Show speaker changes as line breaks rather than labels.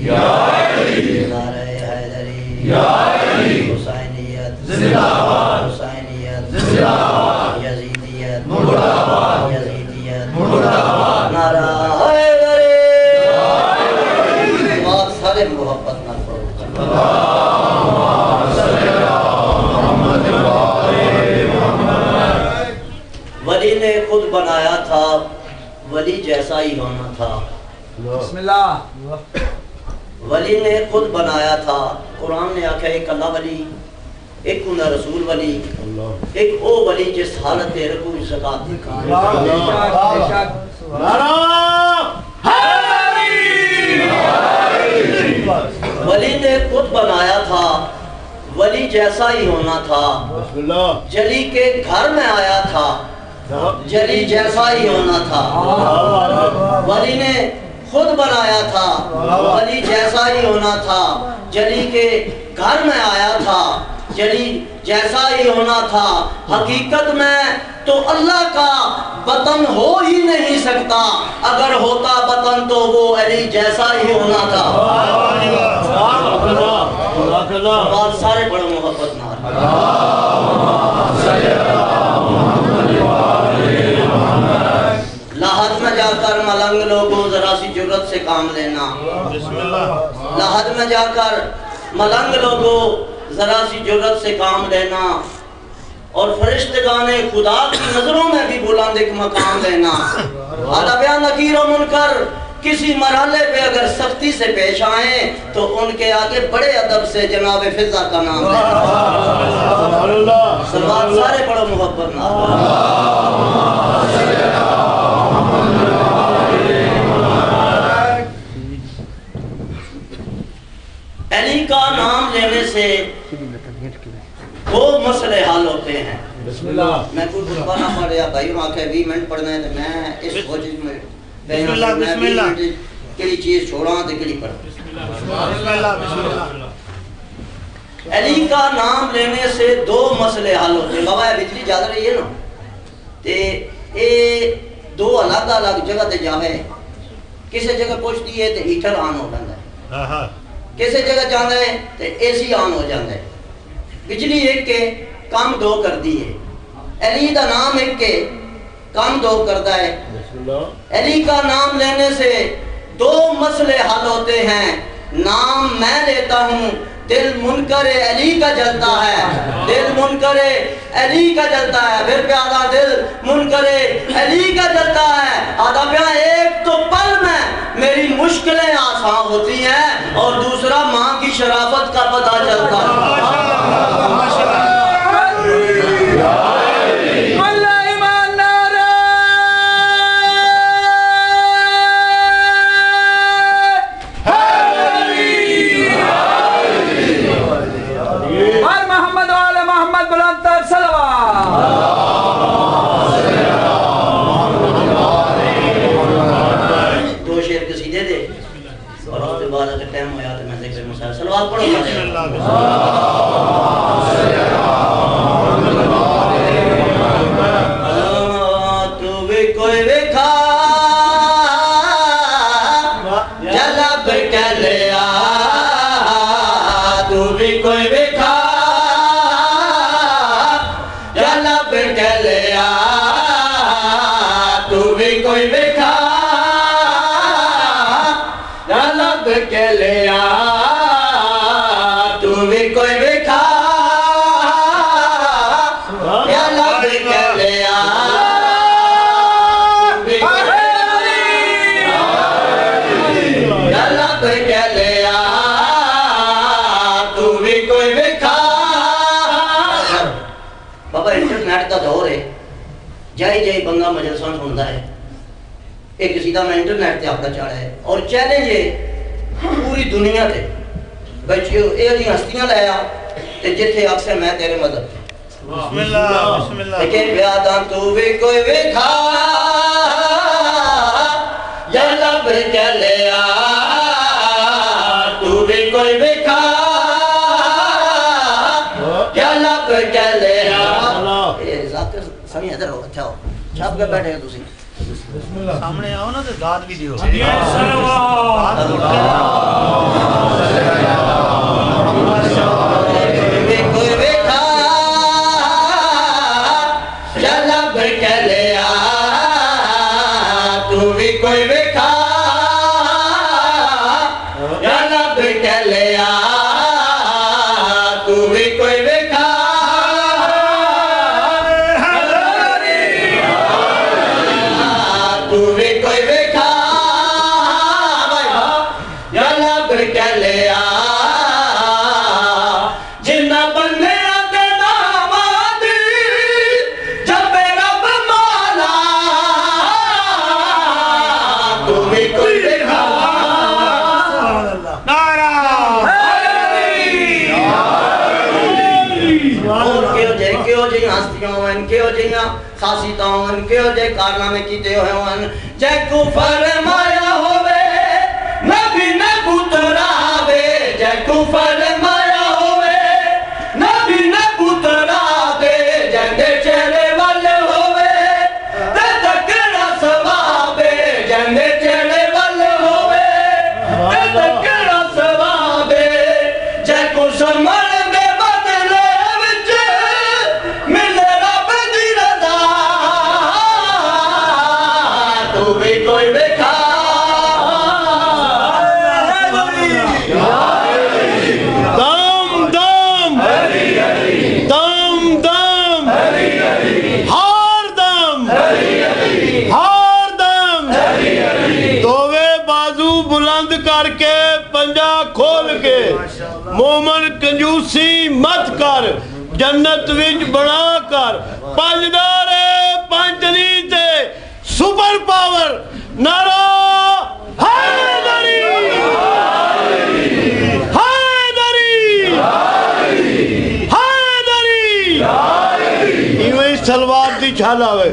یا علی نعرہ حیدری یا علی حسینیت زندہ باد حسینیت زندہ باد یزیدیت مردہ باد یزیدیت مردہ باد نعرہ حیدری سارے محبت نہ کرو ولی نے خود بنایا تھا، ولی جیسا ہی ہونا تھا۔
بسم اللہ۔
ولی نے خود بنایا تھا۔ قرآن نے آکھا، ایک اللہ ولی، ایک انہ رسول ولی، ایک او ولی جس حالت رکو زکاة دی ولی نے خود بنایا تھا۔ ولی جیسا ہی ہونا تھا۔ جلی کے گھر میں آیا تھا۔ جلی جیسا ہی ہونا تھا۔ ولی نے خود بنایا تھا۔ ولی جیسا ہی ہونا تھا۔ جلی کے گھر میں آیا تھا۔ جلی جیسا ہی ہونا تھا۔ حقیقت میں تو اللہ کا بطن ہو ہی نہیں سکتا۔ اگر ہوتا بطن تو وہ علی جیسا ہی ہونا تھا۔ بات سارے بڑے محبت نہ کام لینا۔ لاہد میں جا کر ملنگ لوگوں ذرا سی جرت سے کام لینا۔ اور فرشتگان خدا کی نظروں میں بھی بلند ایک مقام لینا۔ عربیہ نکیر و منکر کسی مرحلے پہ اگر سختی سے پیش آئیں تو ان کے آگے بڑے ادب سے جناب فضا کا نام لینا۔ سلوات سارے بڑا محبت نام۔ علی کا نام لینے سے دو مسئلے حل ہوتے ہیں۔ میں کوئی خطبہ نہ پڑھ رہا بھائی وہاں کے 20 منٹ پڑھنا ہے تو میں اس کوشش میں
بسم اللہ، بسم اللہ۔
کیڑی چیز چھوڑا تو کیڑی پڑھا علی کا نام لینے سے دو مسئلے حل ہوتے ہیں۔ بابا یہ بجلی جا رہی ہے نا۔ تے اے دو الگ الگ جگہ تے جاوے۔ کسی جگہ پہنچتی ہے تے ہیٹر آن ہو جاتا ہے۔ کسی جگہ جانا ہے تے اے سی آن ہو جاتا ہے بجلی ایک کے کام دو کر دی ہے علی کا نام ایک کے کام دو کرتا ہے علی کا نام لینے سے دو مسئلے حل ہوتے ہیں نام میں لیتا ہوں دل منکر علی کا جلتا ہے دل منکر علی کا جلتا ہے پھر پیارا دل منکر علی کا جلتا ہے آدھا پیارا ایک تو پل میں میری مشکلیں خواہ ہوتی ہیں اور دوسرا ماں کی شرافت کا پتہ چلتا ہے۔ کوئی وکھا جلب کے لیا تو بھی کوئی وکھا جلب کے لیا جلب کے لیا تو بھی کوئی وکھا بابا انٹرنیٹ کا دور ہے۔ جائی جائی بنگا مجلسان سنتا ہے۔ ایک سیدھا میں انٹرنیٹ تے اپنا چاڑا ہے اور چیلنج ہے پوری دنیا تے بچ اے علی ہستیاں لایا تے جتھے اکثر میں تیرے مدد
بسم اللہ بسم اللہ
لیکن بیاداں تو بھی کوئی وکھا یا لب کے لیا تو بھی کوئی وکھا یا لب کے لیا اے ذاکر سمی ادھر ہو اچھا ہو چھاپ کے بیٹھے ہیں تسی
سامنے آؤ نا تو داد بھی دیو۔
کوئی اور کیوں جے کیوں جے ہستیاں ہوئن کیوں جے خاصی تاؤن کیوں جے کارنامے کیتے ہوئے ہوئن جے کو فرمایا ہوئے نبی نبوت راوے جے کو فرمایا
بازو بلند کر کے پنجا کھول کے مومن کنجوسی مت کر، جنت وچ بنا کر۔ پنجدارے پنجنی تے سپر پاور نارا حیدری۔ حیدری۔ حیدری۔ ایویں سلوار دی چھال آوے۔